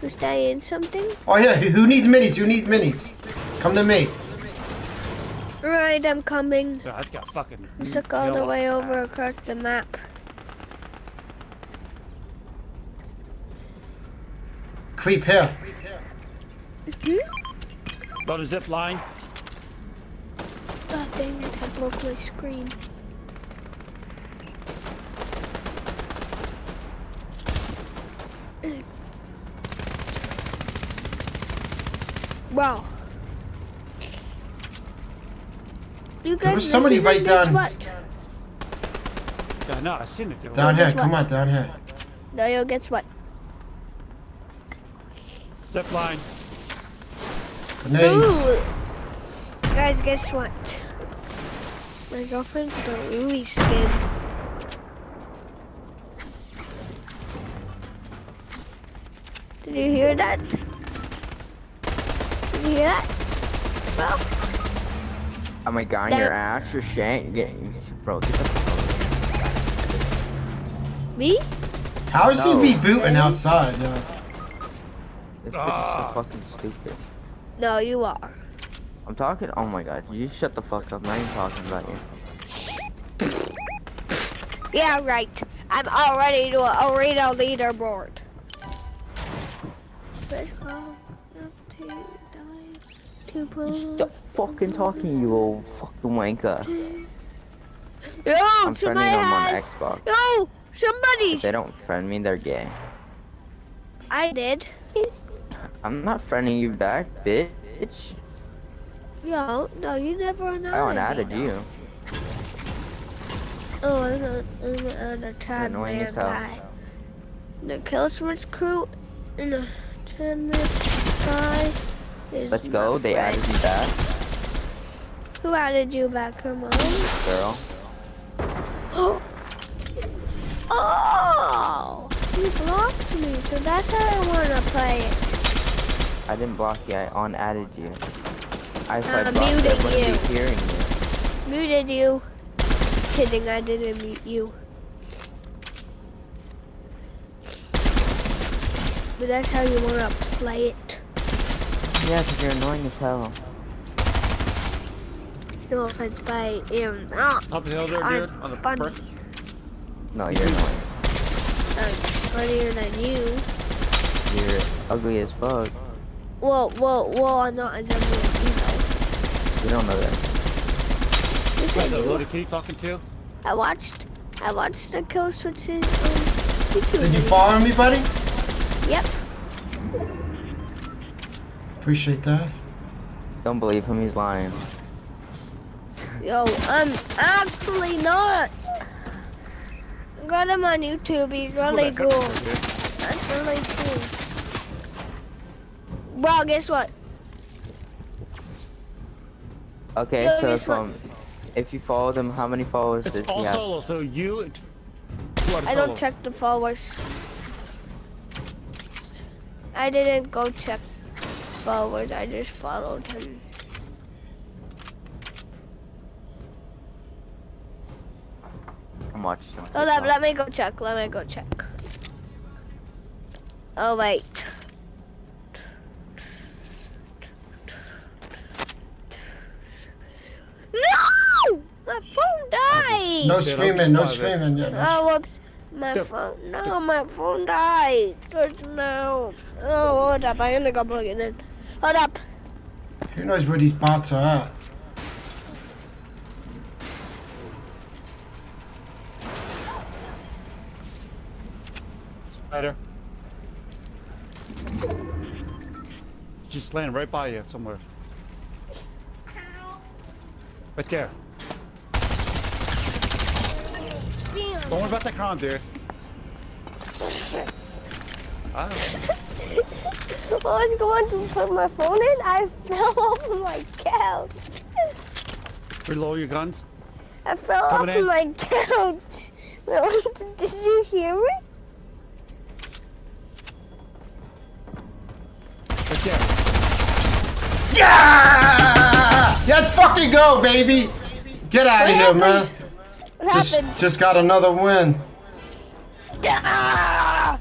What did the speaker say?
To stay in something? Oh yeah, who needs minis? Who needs minis? Come to me. Right, I'm coming. Yeah, I just got fucking. I'm stuck all the way uh, over across the map. Creep here. Hmm? About a zip line. Oh dang it, I broke my screen. Wow. You guys was somebody right Guess down- what? Yeah, no, I seen it. Down here, come what? on, down here. No, yo, guess what? Zip line. Grenades. Ooh. Guys, guess what? My girlfriend's got a Louis skin. Did you hear that? Did you hear that? Well, I'm a guy in your ass or shank. Get, bro, get the me? How is he No. rebooting outside? yo? This bitch is Ah. so fucking stupid. No, you are. I'm talking. Oh my god, you shut the fuck up. I'm not even talking about you. Yeah, right. I'm already to a arena leaderboard. Let's go. Stop fucking talking, you old fucking wanker. Yo, I'm friending somebody them on. Xbox. Yo, If they don't friend me, they're gay. I did. I'm not friending you back, bitch. Yo, no, you never unadded I unadded you. Oh, I'm not, I'm on a tad annoying as hell. The Killswitch crew in a 10 minute guy. Is Let's go. They friend. added you back, Who added you back, her mom? girl. Oh! Oh! You blocked me, so that's how I wanna play it. I didn't block you. I unadded you. I if I Uh, blocked you, I muted wouldn't be hearing you. Muted you. Kidding, I didn't mute you. But that's how you wanna play it. Yeah, because you're annoying as hell. No offense, but I am not. Up the hill there, I'm dude. On the funny. brick. No, you're annoying. I'm funnier than you. You're ugly as fuck. Whoa, whoa, whoa, I'm not as ugly as you though. You don't know that. Yes, I Wait, the kid you talking to? I watched, I watched the kill switches on um, YouTube. Did you follow me, buddy? Yep. Appreciate that. Don't believe him. He's lying. Yo, I'm actually not. Got him on YouTube. He's really Cool, cool. That's really cool. Well, guess what? Okay, Yo, so guess if um, if you follow them, how many followers does It's he all have? solo, so you. Two out of I don't check the followers. I didn't go check followers. I just followed him. I'm watching. Hold up, let me go check. Let me go check. Oh wait. No! My phone died. No screaming, no screaming. Yeah, no Oh, whoops. My Dude, phone. No, my phone died. Just now. Oh, hold up. I'm gonna go plug it in. Hold up. Who knows where these bots are at? Spider. Just laying right by you somewhere. Right there. Damn. Don't worry about that crown, dude. I don't know. I was going to put my phone in. I fell off of my couch. Reload your guns. I fell off Coming of in. my couch. Did you hear me? Right there. Yeah! Let's fucking go, baby! Get out of What here, man. What Just, happened? just got another win. Ah!